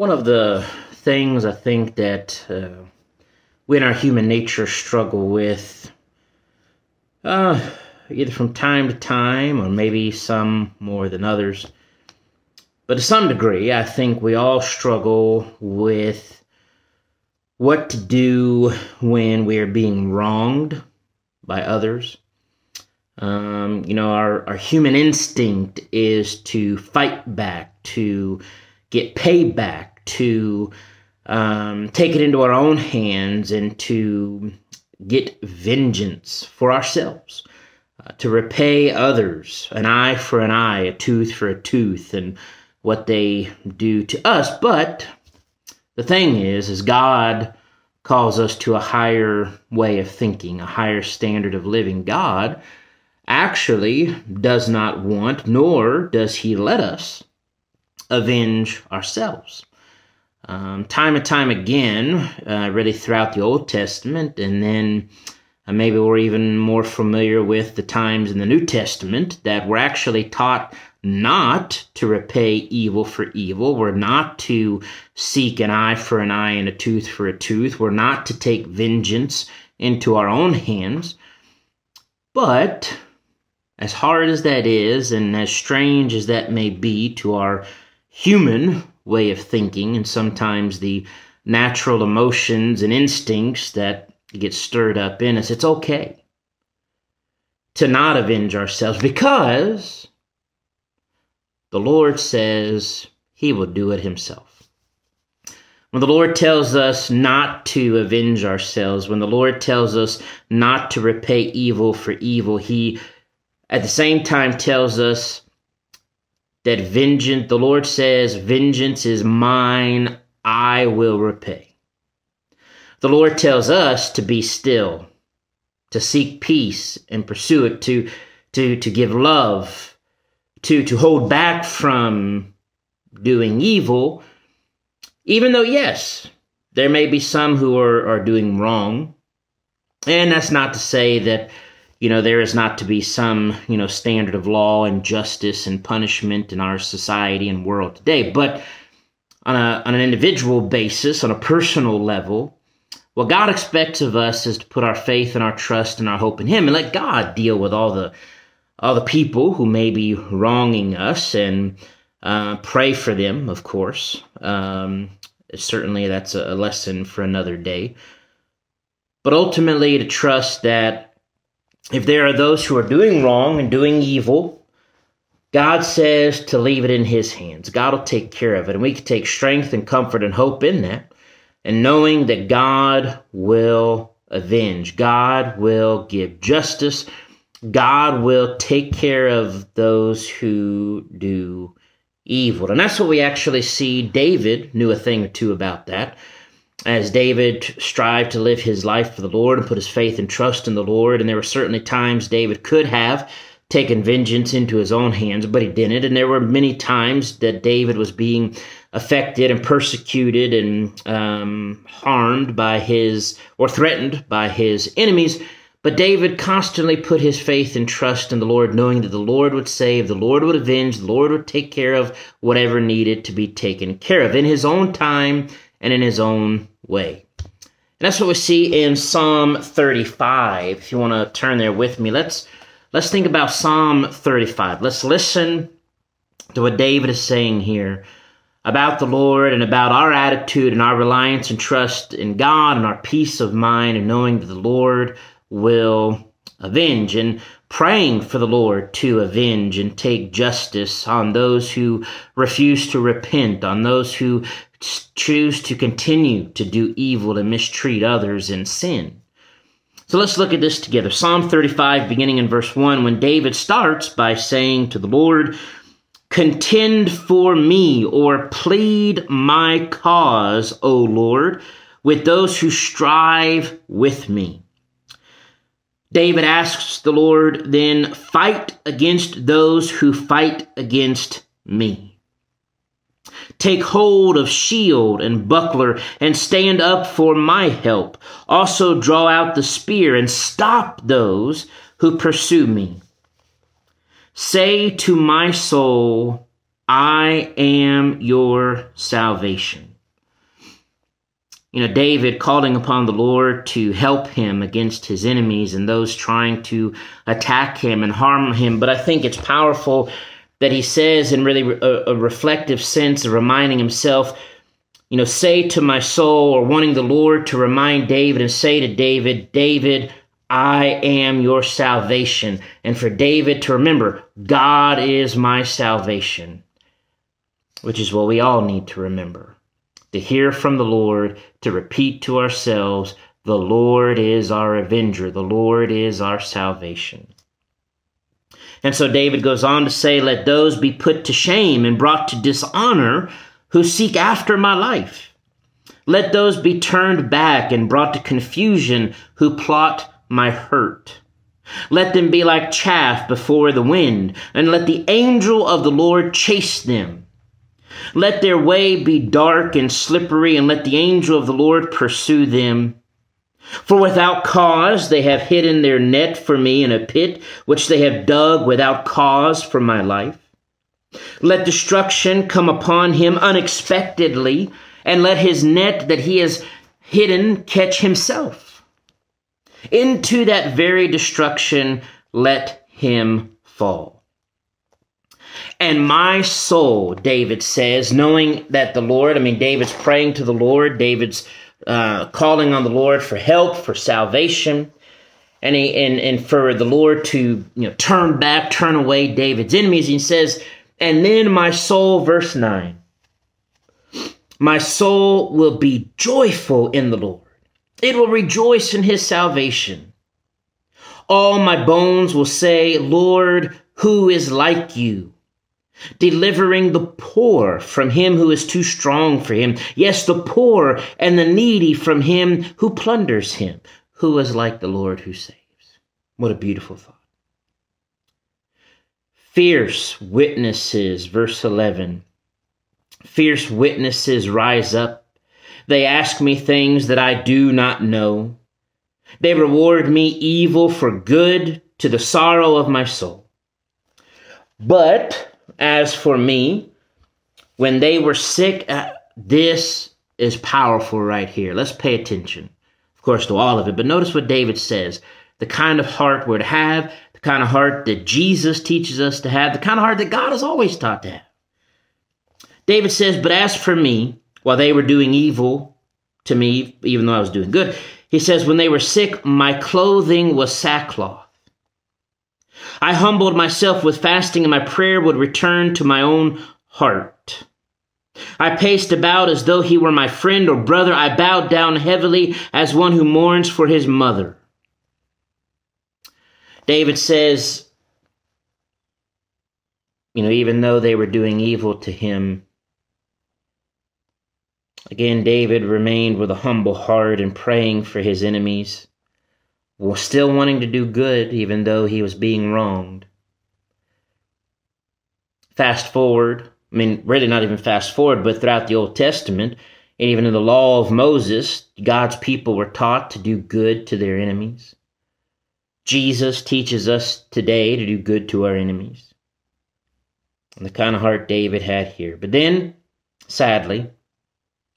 One of the things I think that uh, we in our human nature struggle with, uh, either from time to time or maybe some more than others, but to some degree, I think we all struggle with what to do when we are being wronged by others. Um, you know, our, our human instinct is to fight back, to get payback, to um, take it into our own hands and to get vengeance for ourselves, uh, to repay others an eye for an eye, a tooth for a tooth, and what they do to us. But the thing is, is God calls us to a higher way of thinking, a higher standard of living. God actually does not want, nor does He let us avenge ourselves. Um, time and time again, uh, really throughout the Old Testament, and then uh, maybe we're even more familiar with the times in the New Testament that we're actually taught not to repay evil for evil. We're not to seek an eye for an eye and a tooth for a tooth. We're not to take vengeance into our own hands. But as hard as that is, and as strange as that may be to our human way of thinking and sometimes the natural emotions and instincts that get stirred up in us, it's okay to not avenge ourselves because the Lord says he will do it himself. When the Lord tells us not to avenge ourselves, when the Lord tells us not to repay evil for evil, he at the same time tells us that vengeance, the Lord says, vengeance is mine, I will repay. The Lord tells us to be still, to seek peace and pursue it, to, to, to give love, to, to hold back from doing evil, even though, yes, there may be some who are, are doing wrong. And that's not to say that you know, there is not to be some, you know, standard of law and justice and punishment in our society and world today. But on, a, on an individual basis, on a personal level, what God expects of us is to put our faith and our trust and our hope in Him and let God deal with all the all the people who may be wronging us and uh, pray for them, of course. Um, certainly, that's a lesson for another day. But ultimately, to trust that if there are those who are doing wrong and doing evil, God says to leave it in His hands. God will take care of it. And we can take strength and comfort and hope in that. And knowing that God will avenge, God will give justice, God will take care of those who do evil. And that's what we actually see. David knew a thing or two about that as David strived to live his life for the Lord and put his faith and trust in the Lord. And there were certainly times David could have taken vengeance into his own hands, but he didn't. And there were many times that David was being affected and persecuted and um, harmed by his, or threatened by his enemies. But David constantly put his faith and trust in the Lord, knowing that the Lord would save, the Lord would avenge, the Lord would take care of whatever needed to be taken care of in his own time and in his own way. And that's what we see in Psalm 35. If you want to turn there with me, let's let's think about Psalm 35. Let's listen to what David is saying here about the Lord and about our attitude and our reliance and trust in God and our peace of mind and knowing that the Lord will avenge and praying for the Lord to avenge and take justice on those who refuse to repent, on those who choose to continue to do evil and mistreat others and sin. So let's look at this together. Psalm 35, beginning in verse 1, when David starts by saying to the Lord, Contend for me or plead my cause, O Lord, with those who strive with me. David asks the Lord, then fight against those who fight against me. Take hold of shield and buckler and stand up for my help. Also draw out the spear and stop those who pursue me. Say to my soul, I am your salvation. You know, David calling upon the Lord to help him against his enemies and those trying to attack him and harm him. But I think it's powerful that he says, in really a, a reflective sense, of reminding himself, you know, say to my soul, or wanting the Lord to remind David and say to David, David, I am your salvation. And for David to remember, God is my salvation, which is what we all need to remember. To hear from the Lord, to repeat to ourselves, the Lord is our avenger, the Lord is our salvation. And so David goes on to say, Let those be put to shame and brought to dishonor who seek after my life. Let those be turned back and brought to confusion who plot my hurt. Let them be like chaff before the wind, and let the angel of the Lord chase them. Let their way be dark and slippery, and let the angel of the Lord pursue them. For without cause they have hidden their net for me in a pit which they have dug without cause for my life. Let destruction come upon him unexpectedly, and let his net that he has hidden catch himself. Into that very destruction, let him fall. And my soul, David says, knowing that the Lord, I mean, David's praying to the Lord, David's uh, calling on the Lord for help, for salvation, and, he, and, and for the Lord to you know, turn back, turn away David's enemies. He says, And then my soul, verse 9, my soul will be joyful in the Lord. It will rejoice in his salvation. All my bones will say, Lord, who is like you? Delivering the poor from him who is too strong for him. Yes, the poor and the needy from him who plunders him. Who is like the Lord who saves? What a beautiful thought. Fierce witnesses, verse 11. Fierce witnesses rise up they ask me things that I do not know. They reward me evil for good to the sorrow of my soul. But as for me, when they were sick, uh, this is powerful right here. Let's pay attention, of course, to all of it. But notice what David says the kind of heart we're to have, the kind of heart that Jesus teaches us to have, the kind of heart that God has always taught to have. David says, But as for me, while they were doing evil to me, even though I was doing good. He says, When they were sick, my clothing was sackcloth. I humbled myself with fasting, and my prayer would return to my own heart. I paced about as though he were my friend or brother. I bowed down heavily as one who mourns for his mother. David says, you know, even though they were doing evil to him, Again, David remained with a humble heart and praying for his enemies, while still wanting to do good even though he was being wronged. Fast forward, I mean, really not even fast forward, but throughout the Old Testament, and even in the law of Moses, God's people were taught to do good to their enemies. Jesus teaches us today to do good to our enemies. And the kind of heart David had here. But then, sadly,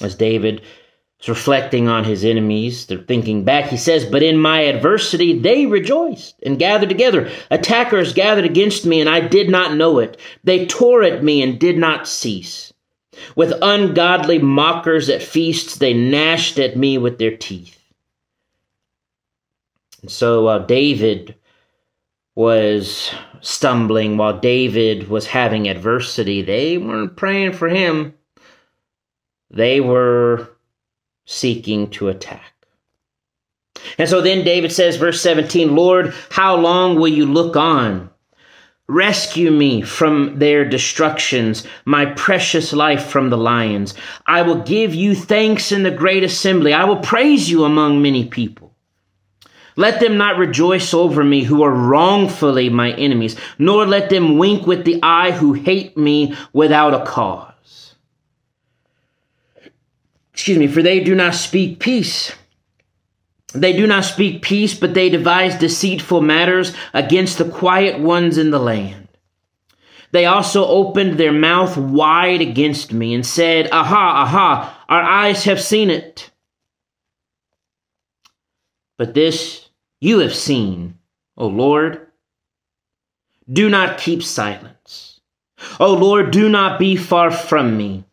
as David is reflecting on his enemies, they're thinking back. He says, But in my adversity they rejoiced and gathered together. Attackers gathered against me, and I did not know it. They tore at me and did not cease. With ungodly mockers at feasts, they gnashed at me with their teeth. And so while David was stumbling, while David was having adversity, they weren't praying for him. They were seeking to attack. And so then David says, verse 17, Lord, how long will you look on? Rescue me from their destructions, my precious life from the lions. I will give you thanks in the great assembly. I will praise you among many people. Let them not rejoice over me who are wrongfully my enemies, nor let them wink with the eye who hate me without a cause excuse me, for they do not speak peace. They do not speak peace, but they devise deceitful matters against the quiet ones in the land. They also opened their mouth wide against me and said, Aha, aha, our eyes have seen it. But this you have seen, O Lord. Do not keep silence. O Lord, do not be far from me.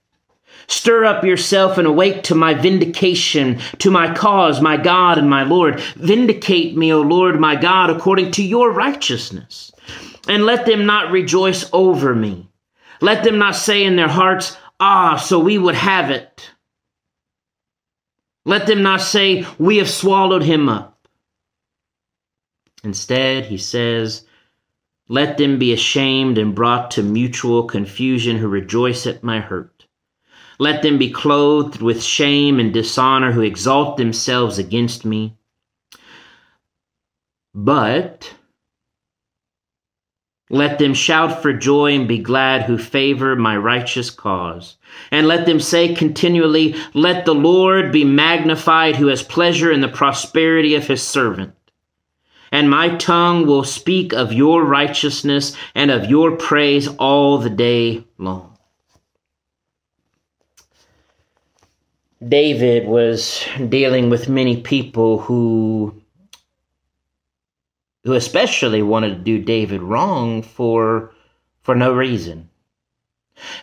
Stir up yourself and awake to my vindication, to my cause, my God and my Lord. Vindicate me, O Lord, my God, according to your righteousness. And let them not rejoice over me. Let them not say in their hearts, Ah, so we would have it. Let them not say, We have swallowed him up. Instead, he says, Let them be ashamed and brought to mutual confusion who rejoice at my hurt. Let them be clothed with shame and dishonor who exalt themselves against me. But let them shout for joy and be glad who favor my righteous cause. And let them say continually, Let the Lord be magnified who has pleasure in the prosperity of his servant. And my tongue will speak of your righteousness and of your praise all the day long. David was dealing with many people who who especially wanted to do David wrong for for no reason.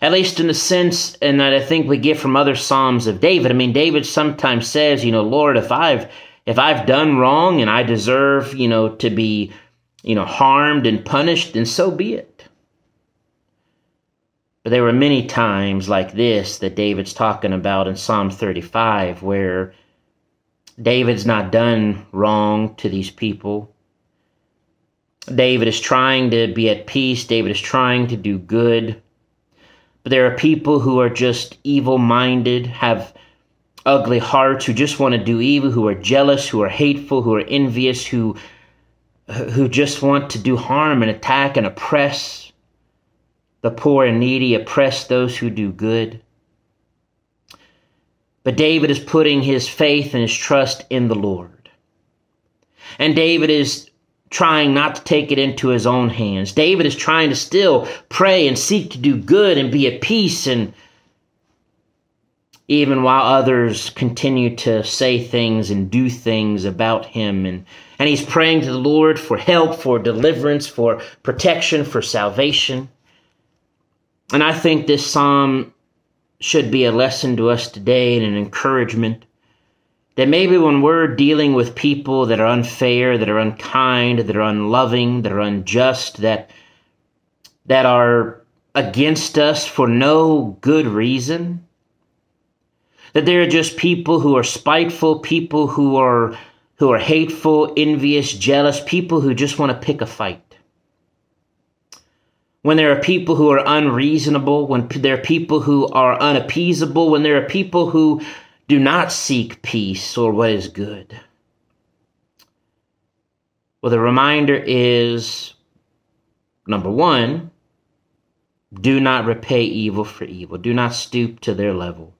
At least in the sense and that I think we get from other Psalms of David. I mean, David sometimes says, you know, Lord, if I've if I've done wrong and I deserve, you know, to be, you know, harmed and punished, then so be it. But there were many times like this that David's talking about in Psalm 35 where David's not done wrong to these people. David is trying to be at peace. David is trying to do good. But there are people who are just evil minded, have ugly hearts, who just want to do evil, who are jealous, who are hateful, who are envious, who who just want to do harm and attack and oppress the poor and needy, oppress those who do good. But David is putting his faith and his trust in the Lord. And David is trying not to take it into his own hands. David is trying to still pray and seek to do good and be at peace and even while others continue to say things and do things about him and and he's praying to the Lord for help, for deliverance, for protection, for salvation. And I think this psalm should be a lesson to us today and an encouragement that maybe when we're dealing with people that are unfair, that are unkind, that are unloving, that are unjust, that that are against us for no good reason, that there are just people who are spiteful, people who are who are hateful, envious, jealous, people who just want to pick a fight. When there are people who are unreasonable, when there are people who are unappeasable, when there are people who do not seek peace or what is good. Well, the reminder is number one, do not repay evil for evil. Do not stoop to their level.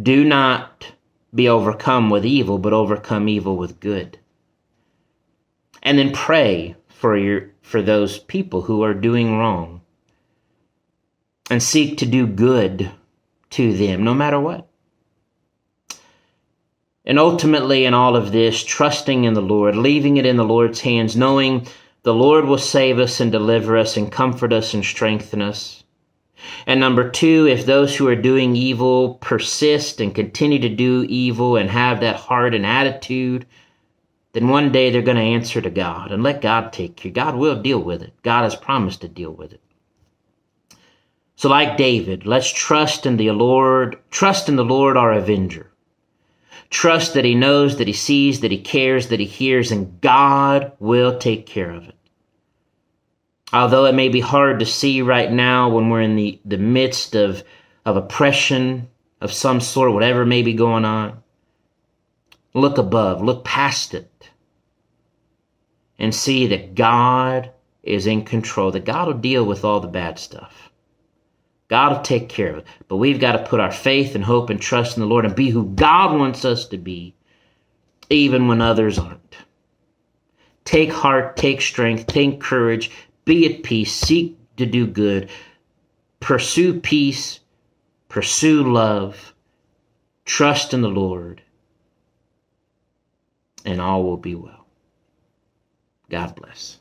Do not be overcome with evil, but overcome evil with good. And then pray for your for those people who are doing wrong. And seek to do good to them, no matter what. And ultimately, in all of this, trusting in the Lord, leaving it in the Lord's hands, knowing the Lord will save us and deliver us and comfort us and strengthen us. And number two, if those who are doing evil persist and continue to do evil and have that heart and attitude, then one day they're going to answer to God and let God take care. God will deal with it. God has promised to deal with it. So, like David, let's trust in the Lord, trust in the Lord our avenger. Trust that he knows, that he sees, that he cares, that he hears, and God will take care of it. Although it may be hard to see right now when we're in the, the midst of, of oppression of some sort, whatever may be going on, look above, look past it, and see that God is in control, that God will deal with all the bad stuff. God will take care of it. But we've got to put our faith and hope and trust in the Lord and be who God wants us to be, even when others aren't. Take heart, take strength, take courage, be at peace, seek to do good, pursue peace, pursue love, trust in the Lord, and all will be well. God bless.